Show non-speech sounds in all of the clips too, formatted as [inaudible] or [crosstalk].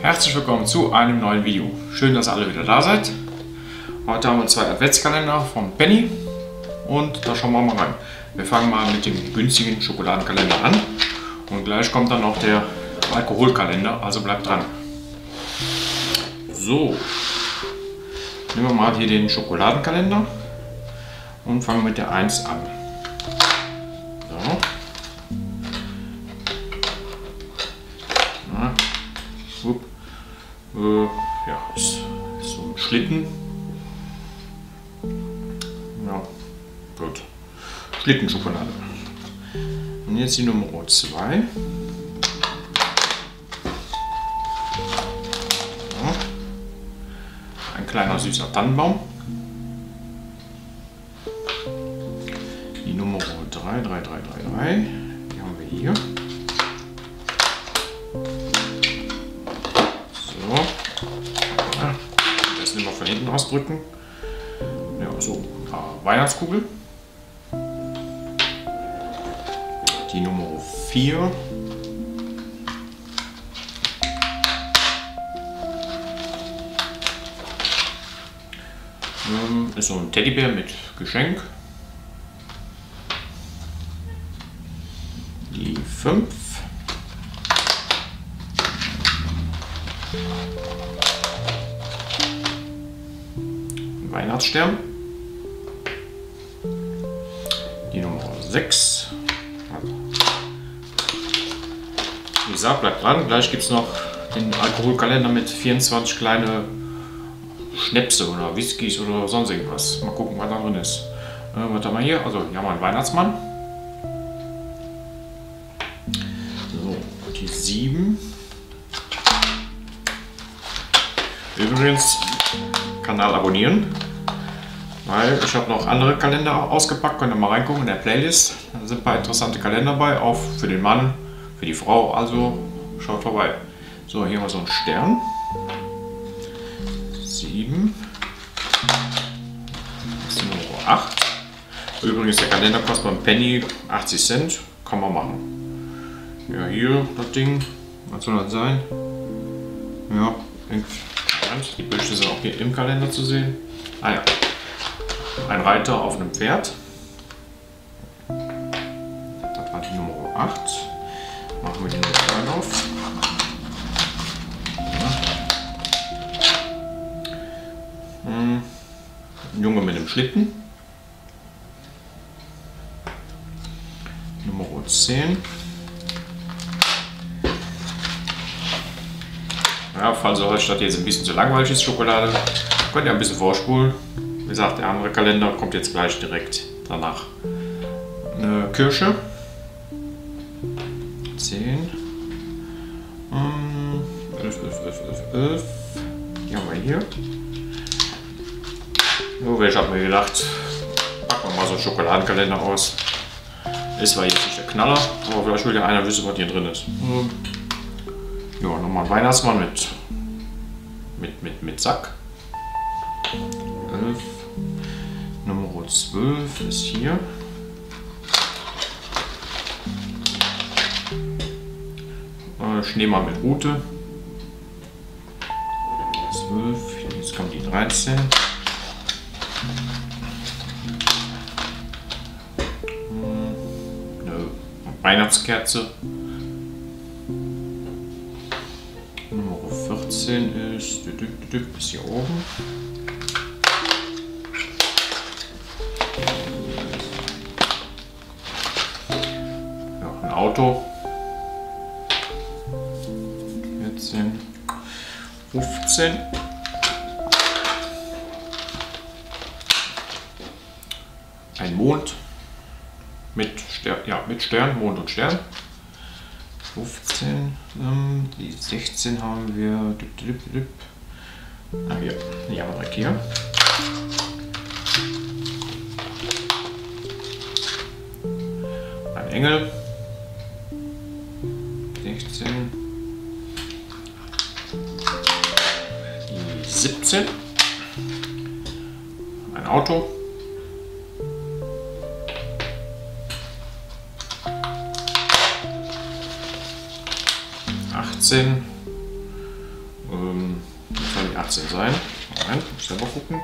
Herzlich willkommen zu einem neuen Video. Schön, dass ihr alle wieder da seid. Heute haben wir zwei Adventskalender von Penny und da schauen wir mal rein. Wir fangen mal mit dem günstigen Schokoladenkalender an und gleich kommt dann noch der Alkoholkalender, also bleibt dran. So, nehmen wir mal hier den Schokoladenkalender und fangen mit der 1 an. Äh, ja, ist, so ein Schlitten. Ja, gut. Schlittenschokolade. Und jetzt die Nummer 2. Ein kleiner süßer Tannenbaum. Ist so ein Teddybär mit Geschenk. Die 5. Weihnachtsstern. Die Nummer 6. Wie gesagt, bleibt dran. Gleich gibt es noch den Alkoholkalender mit 24 kleine Schnäpse oder Whiskys oder sonst irgendwas. Mal gucken, was da drin ist. Äh, was haben wir hier? Also, hier haben wir einen Weihnachtsmann. So, die 7. Übrigens, Kanal abonnieren, weil ich habe noch andere Kalender ausgepackt. Könnt ihr mal reingucken in der Playlist. Da sind ein paar interessante Kalender bei, auch für den Mann, für die Frau. Also schaut vorbei. So, hier haben wir so einen Stern. 7. Das ist die Nummer 8. Übrigens, der Kalender kostet beim Penny 80 Cent. Kann man machen. Ja, hier das Ding. Was soll das sein? Ja, die Bilder sind auch hier im Kalender zu sehen. Ah ja. Ein Reiter auf einem Pferd. Das war die Nummer 8. Schlitten. Nummer 10. Ja, falls euch das jetzt ein bisschen zu langweilig ist, Schokolade, könnt ihr ein bisschen vorspulen. Wie gesagt, der andere Kalender kommt jetzt gleich direkt danach. Eine Kirsche. 10. 11, 11, 11, 11, 11. Die haben wir hier. Nur ich habe mir gedacht, packen wir mal so einen Schokoladenkalender aus. Ist zwar jetzt nicht der Knaller, aber vielleicht will ja einer wissen, was hier drin ist. Ja, nochmal ein Weihnachtsmann mit, mit, mit, mit Sack. 11. Nummer 12 ist hier. Äh, Schneemann mit Rute. 12. Jetzt kommt die 13. Weihnachtskerze. Nummer 14 ist, ist hier oben. Ja, ein Auto. 14, 15. Ein Mond mit Stern, ja, mit Stern, Mond und Stern. 15, ähm, die 16 haben wir. Dip, dip, dip. Ah, hier, die haben wir hier. Ein Engel. 16. Die 17. Ein Auto. Achtzehn. Ähm, das soll die 18 sein. Moment, muss selber gucken.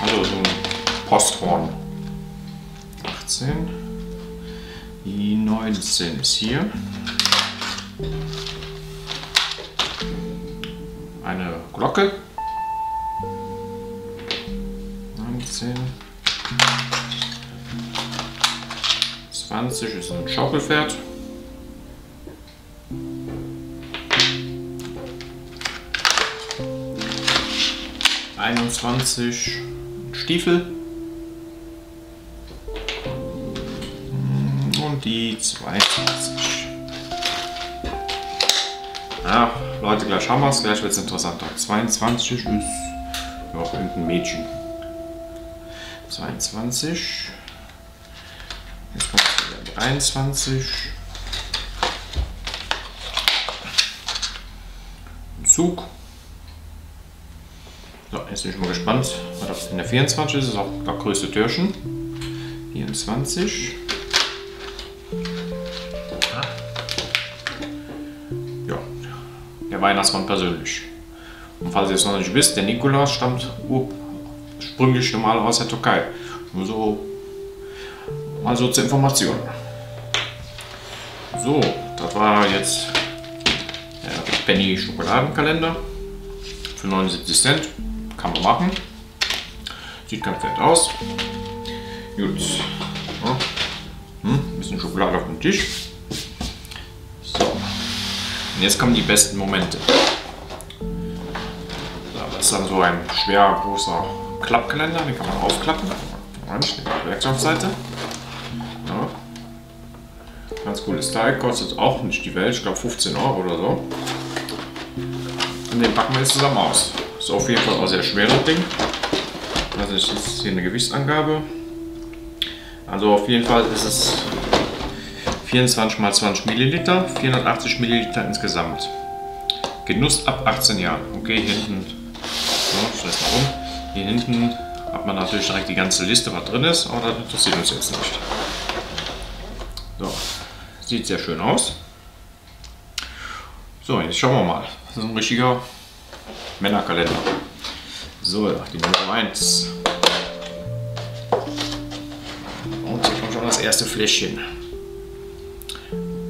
Also so ein Posthorn. 18. Die 19 ist hier. Eine Glocke. 19. 20 ist ein Schaukelpferd. Einundzwanzig Stiefel. Und die 22. Ja, Leute, gleich haben wir es, gleich wird es interessanter. 22 ist ja, irgendein Mädchen. 22. Jetzt kommt 23. Ein Zug. Jetzt bin ich mal gespannt, was das in der 24 ist. Das ist auch das größte Türchen. 24. Ja, der Weihnachtsmann persönlich. Und falls ihr es noch nicht wisst, der Nikolaus stammt ursprünglich normal aus der Türkei. Nur so Mal so zur Information. So, das war jetzt der Penny Schokoladenkalender für 79 Cent. Kann man machen. Sieht ganz nett aus. Gut. Ja. Hm, ein bisschen Schokolade auf dem Tisch. So. Und jetzt kommen die besten Momente. Das ist dann so ein schwer großer Klappkalender, den kann man aufklappen. Moment, die Werkzeugseite. Ja. Ganz cooles Teil, kostet auch nicht die Welt, ich glaube 15 Euro oder so. Und den packen wir jetzt zusammen aus. Ist auf jeden Fall auch sehr schweres Ding. Also ich ist hier eine Gewichtsangabe. Also auf jeden Fall ist es 24 x 20 Milliliter, 480 Milliliter insgesamt. Genuss ab 18 Jahren. Okay, hier hinten, so, ich mal um. Hier hinten hat man natürlich direkt die ganze Liste, was drin ist, aber das interessiert uns jetzt nicht. So, sieht sehr schön aus. So, jetzt schauen wir mal. Das ist ein richtiger Männerkalender. So, die Nummer 1. Und hier kommt schon das erste Fläschchen.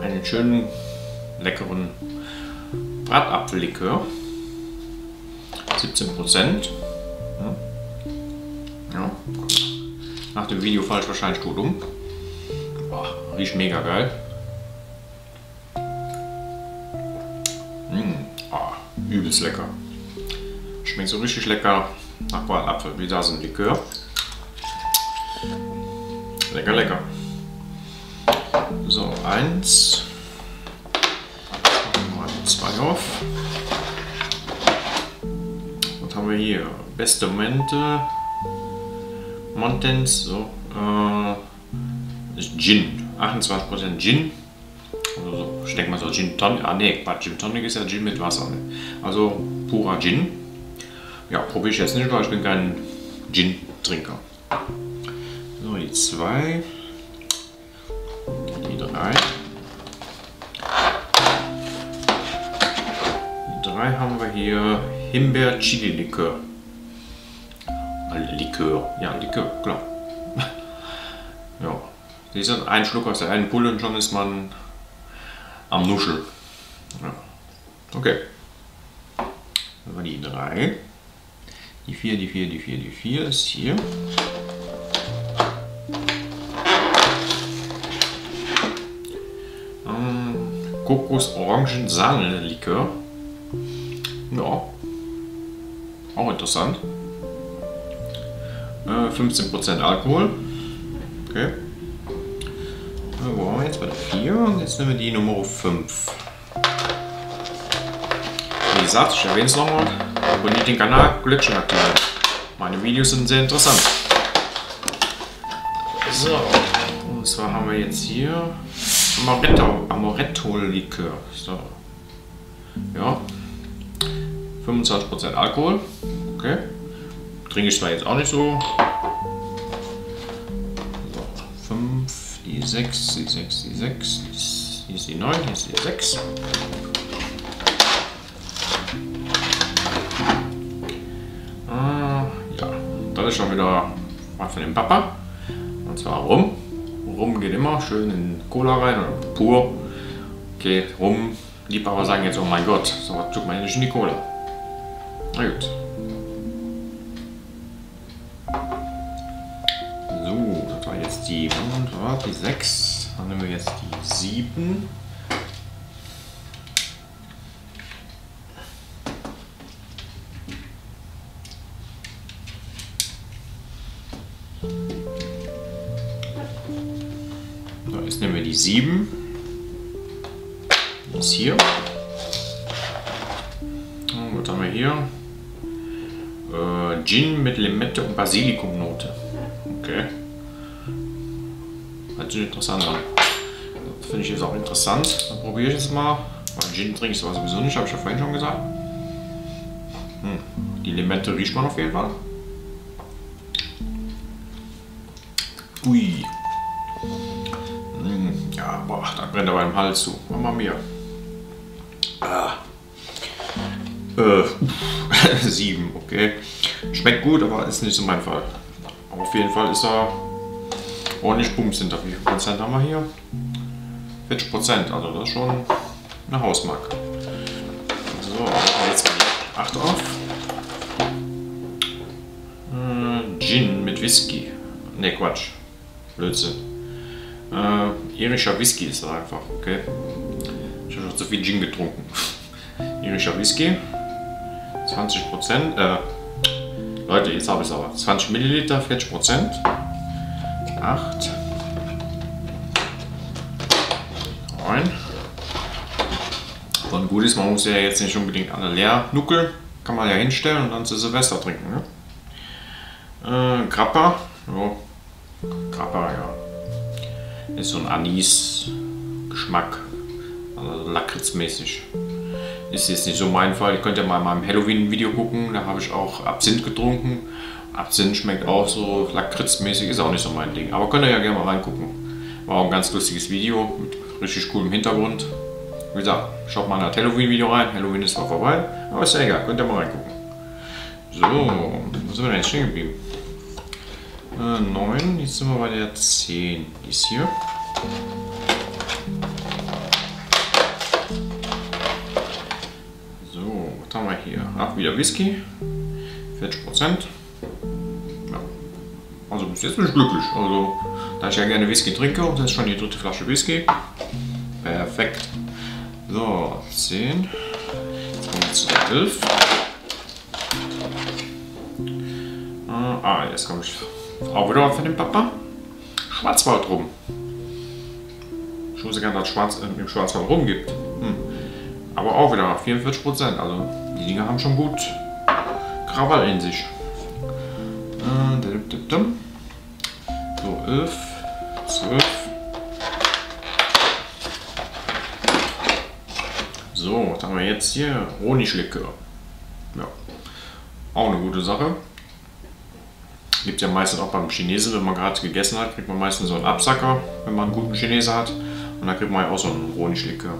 Einen schönen, leckeren Bratapfellikör. 17 Prozent. Ja. Nach dem Video falle ich wahrscheinlich tot um. Riecht mega geil. Mmh, oh, übelst lecker. Schmeckt so richtig lecker nach Apfel, wie da so ein Likör. Lecker, lecker. So, eins. Mal zwei auf. Was haben wir hier? Beste Momente. Montens, so. Äh, Gin. 28% Gin. Also ich denke mal so Gin Tonic. Ah ne, Quatsch, Gin Tonic ist ja Gin mit Wasser. Ne? Also purer Gin. Ja, probiere ich jetzt nicht, weil ich bin kein Gin-Trinker. So, die 2. Die 3. Die 3 haben wir hier Himbeer-Chili-Likör. Likör, ja, Likör, klar. [laughs] ja. Dieser ein Schluck aus der einen Pulle und schon ist man am Nuschel. Ja. Okay. Dann war die 3. Die 4, die 4, die 4, die 4 ist hier. Ähm, Kokos-Orangen-Sahne-Likör. Ja. Auch interessant. Äh, 15% Alkohol. Okay. Wo waren wir jetzt bei der 4 und jetzt nehmen wir die Nummer 5. Gesagt, ich erwähne es nochmal, abonniert den Kanal, Glöckchen aktivieren. Meine Videos sind sehr interessant. So, und zwar haben wir jetzt hier Amaretto, Amaretto Likör. So. Ja. 25% Alkohol. Okay. Trinke ich zwar jetzt auch nicht so, die 6, die 6, die 6, hier ist die 9, hier ist die 6. ist schon wieder was von dem Papa. Und zwar Rum. Rum geht immer schön in Cola rein oder pur. Okay, Rum. Liebhaber sagen jetzt, oh mein Gott, so was tut man nicht in die Cola. Na gut. So, das war jetzt die, und, die 6. Dann nehmen wir jetzt die 7. So, jetzt nehmen wir die 7. Die ist hier. Und was haben wir hier? Äh, Gin mit Limette und Basilikumnote. Okay. Hört sich interessant an. Das finde ich jetzt auch interessant. Dann probiere ich jetzt mal. Weil Gin trinke ich sowieso nicht, habe ich ja vorhin schon gesagt. Hm. Die Limette riecht man auf jeden Fall. Ui. Hm, Ja, boah, da brennt aber im Hals zu. Mama mir. Ah. Äh, [laughs] sieben, okay. Schmeckt gut, aber ist nicht so mein Fall. Aber auf jeden Fall ist er ordentlich Bums hinter. Wie viel Prozent haben wir hier? 40 Prozent, also das ist schon eine Hausmarke. So, jetzt mal die 8 auf. Äh, Gin mit Whisky. Ne, Quatsch. Blödsinn. Äh, irischer Whisky ist das einfach, okay? Ich habe schon zu viel Gin getrunken. [laughs] Irischer Whisky. 20 Prozent. Äh, Leute, jetzt habe ich es aber. 20 Milliliter, 40 Prozent. 8. 9. Und gut ist, man muss ja jetzt nicht unbedingt alle leer nuckeln. Kann man ja hinstellen und dann zu Silvester trinken. Ne? Äh, Grappa. Ja. Grappa, ja. Ist so ein Anis-Geschmack. Also lakritzmäßig. Ist jetzt nicht so mein Fall. Ihr könnt ja mal in meinem Halloween-Video gucken. Da habe ich auch Absinth getrunken. Absinth schmeckt auch so lakritzmäßig. Ist auch nicht so mein Ding. Aber könnt ihr ja gerne mal reingucken. War auch ein ganz lustiges Video mit richtig coolem Hintergrund. Wie gesagt, schaut mal in das Halloween-Video rein. Halloween ist zwar vorbei, aber ist ja egal. Könnt ihr mal reingucken. So, wo sind wir denn jetzt stehen geblieben? Äh, 9, jetzt sind wir bei der 10. Die ist hier. So, was haben wir hier? Ach, wieder Whisky. 40 Prozent. Ja. Also bis jetzt bin ich glücklich. Also, da ich ja gerne Whisky trinke, und das ist schon die dritte Flasche Whisky. Perfekt. So, 10. Jetzt kommen wir zu der 11. Ah, jetzt komme ich auch wieder von dem Papa. Schwarzwald rum. Ich wusste gar nicht, dass es Schwarz, äh, im Schwarzwald rum gibt. Hm. Aber auch wieder 44 Prozent. Also die Dinge haben schon gut Krawall in sich. Äh. So, 11, 12. So, was haben wir jetzt hier? Honiglikör. Ja, auch eine gute Sache. Gibt ja meistens auch beim Chinesen, wenn man gerade gegessen hat, kriegt man meistens so einen Absacker, wenn man einen guten Chinesen hat. Und dann kriegt man ja auch so einen Honiglikör.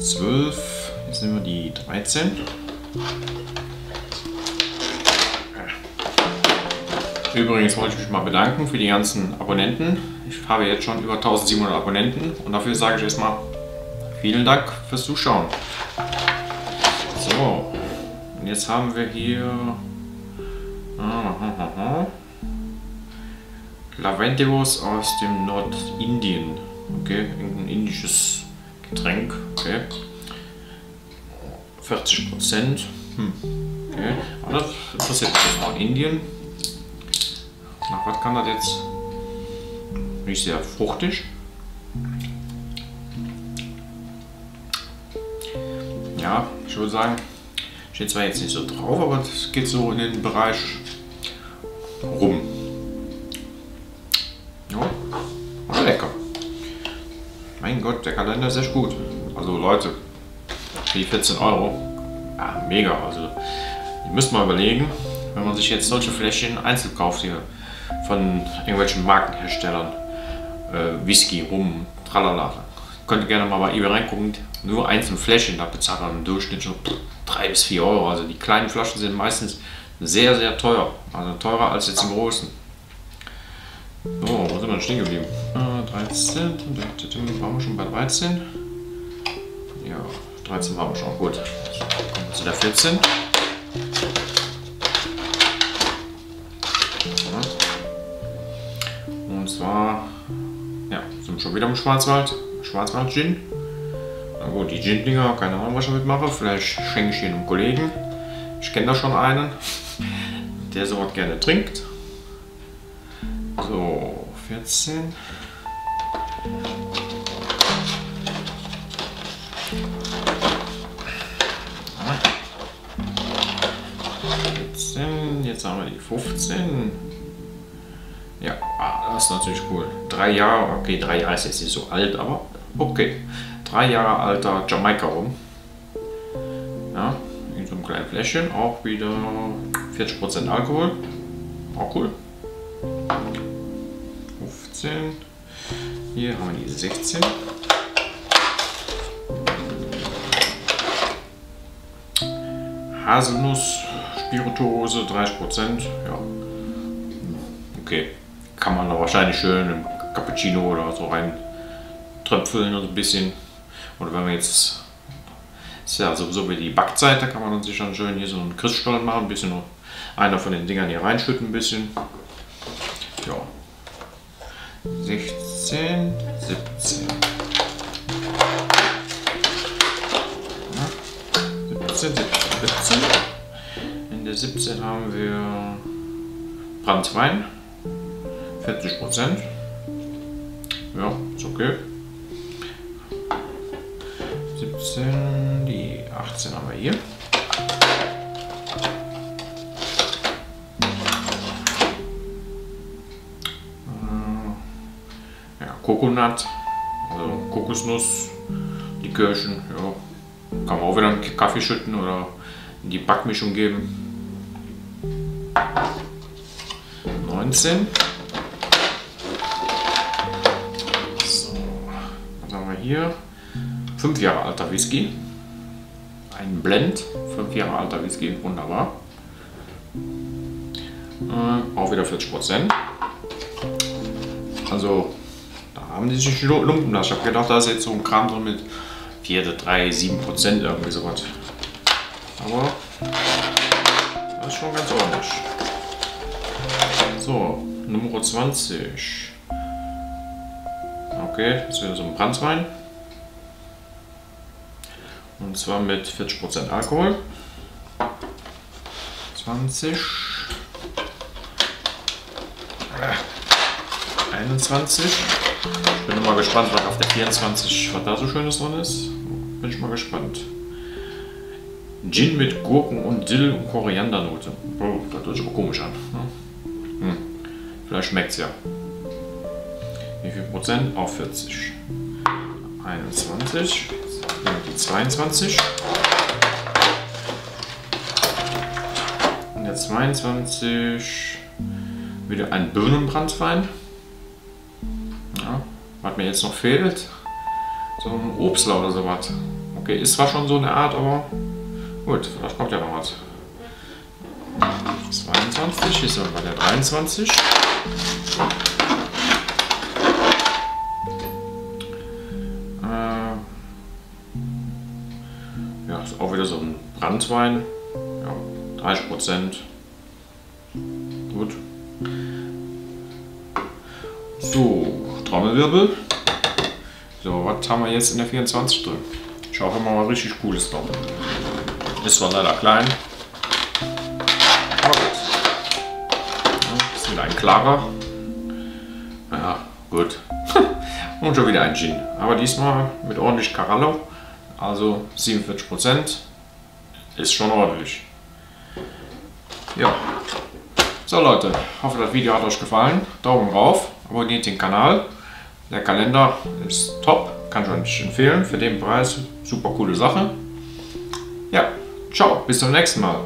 12, jetzt nehmen wir die 13. Übrigens wollte ich mich mal bedanken für die ganzen Abonnenten. Ich habe jetzt schon über 1700 Abonnenten und dafür sage ich erstmal vielen Dank fürs Zuschauen. So, und jetzt haben wir hier Laventivus aus dem Nordindien. Okay, irgendein indisches Getränk. Okay. 40 Prozent. Hm. Okay. Aber das interessiert jetzt mal in Indien. Nach was kann das jetzt? Nicht sehr fruchtig. Ja, ich würde sagen, steht zwar jetzt nicht so drauf, aber es geht so in den Bereich rum. Ja, war lecker. Mein Gott, der Kalender ist echt gut. Also Leute, für die 14 Euro, ja, mega. Also ihr müsst mal überlegen, wenn man sich jetzt solche Fläschchen einzeln kauft hier von irgendwelchen Markenherstellern, äh, Whisky, Rum, tralala. Könnt ihr gerne mal bei eBay reingucken. Nur einzelne Fläschchen, da bezahlt man im Durchschnitt schon 3 bis 4 Euro. Also die kleinen Flaschen sind meistens sehr, sehr teuer. Also teurer als jetzt im großen. So, wo sind wir stehen geblieben? Äh, 13, waren wir schon bei 13? Ja, 13 waren wir schon, gut. Kommen wir zu der 14. Und zwar, ja, sind wir schon wieder im Schwarzwald. Schwarzwald Gin. Na gut, die Gin-Dinger, keine Ahnung, was ich damit mache. Vielleicht schenke ich ihn einem Kollegen. Ich kenne da schon einen, der sowas gerne trinkt. So, 14. Jetzt haben wir die 15. Ja, ah, das ist natürlich cool. Drei Jahre, okay, drei Jahre ist jetzt nicht so alt, aber okay. Drei Jahre alter Jamaika rum. Ja, in so einem kleinen Fläschchen, auch wieder 40% Alkohol. Auch cool. 15. Hier haben wir die 16. Haselnuss, Spirituose, 30%. Ja. Okay. Kann man da wahrscheinlich schön im Cappuccino oder so rein tröpfeln und ein bisschen. Oder wenn man jetzt ist ja sowieso wie die Backzeit, da kann man dann sich dann schön hier so einen Christstollen machen, ein bisschen einer von den Dingern hier reinschütten, ein bisschen. Ja. 16, 17. Ja. 17, 17, 17. In der 17 haben wir Brandwein, 40 Prozent. Ja, ist okay. 17, die 18 haben wir hier. Kokonat, also Kokosnuss, die Kirschen, ja. Kann man auch wieder einen Kaffee schütten oder in die Backmischung geben. 19. So, was haben wir hier? 5 Jahre alter Whisky. Ein Blend, 5 Jahre alter Whisky, wunderbar. Äh, auch wieder 40 Prozent. Also, da haben die sich lumpen lassen. Ich habe gedacht, da ist jetzt so ein Kram drin mit 4, 3, 7 Prozent, irgendwie sowas. Aber das ist schon ganz ordentlich. So, Nummer 20. Okay, das ist wieder so ein Brandwein. Und zwar mit 40% Alkohol. 20. 21. Ich bin mal gespannt, was auf der 24, was da so schönes drin ist. Bin ich mal gespannt. Gin mit Gurken und Dill und Koriandernote. Oh, das hört sich aber komisch an. Ne? Hm. Vielleicht schmeckt es ja. Wie viel Prozent? Auf 40. 21 die 22. Und der 22 wieder ein Birnenbrandwein. Ja, mir jetzt noch fehlt, so ein Obstler oder sowas. Okay, ist zwar schon so eine Art, aber gut, vielleicht kommt ja noch was. 22, hier sind wir bei der 23. auch wieder so ein Brandwein. Ja, 30 Prozent. Gut. So, Trommelwirbel. So, was haben wir jetzt in der 24 drin? Ich hoffe mal was richtig cooles noch. Ist zwar leider klein. Aber gut. Ja, ist wieder ein klarer. Ja, gut. [laughs] Und schon wieder ein Gin. Aber diesmal mit ordentlich Carallo. Also 47 Prozent ist schon ordentlich. Ja. So Leute, hoffe das Video hat euch gefallen. Daumen rauf, abonniert den Kanal. Der Kalender ist top, kann ich euch empfehlen. Für den Preis super coole Sache. Ja, ciao, bis zum nächsten Mal.